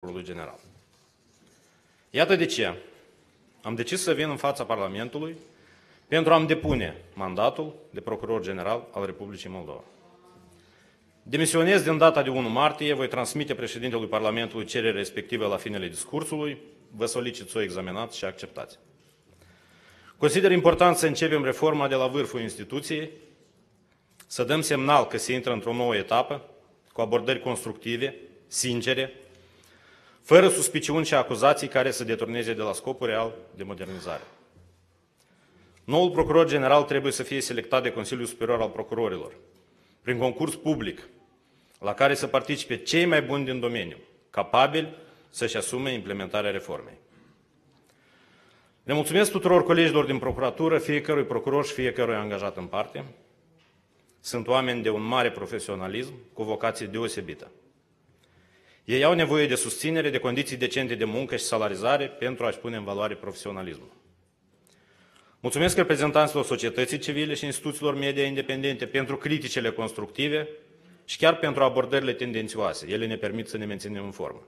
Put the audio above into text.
procurorului general. Iată de ce am decis să vin în fața Parlamentului pentru a-mi depune mandatul de procuror general al Republicii Moldova. Demisionez din data de 1 martie, voi transmite președintelui Parlamentului cererea respectivă la finele discursului, vă solicit să o examinați și acceptați. Consider important să începem reforma de la vârful instituției, să dăm semnal că se intră într-o nouă etapă, cu abordări constructive, sincere, fără suspiciuni și acuzații care să deturneze de la scopul real de modernizare. Noul procuror general trebuie să fie selectat de Consiliul Superior al Procurorilor, prin concurs public, la care să participe cei mai buni din domeniu, capabili să-și asume implementarea reformei. Le mulțumesc tuturor colegilor din procuratură, fiecărui procuror și fiecărui angajat în parte. Sunt oameni de un mare profesionalism, cu vocație deosebită. Ei au nevoie de susținere, de condiții decente de muncă și salarizare pentru a-și pune în valoare profesionalismul. Mulțumesc reprezentanților societății civile și instituțiilor media independente pentru criticele constructive și chiar pentru abordările tendențioase. Ele ne permit să ne menținem în formă.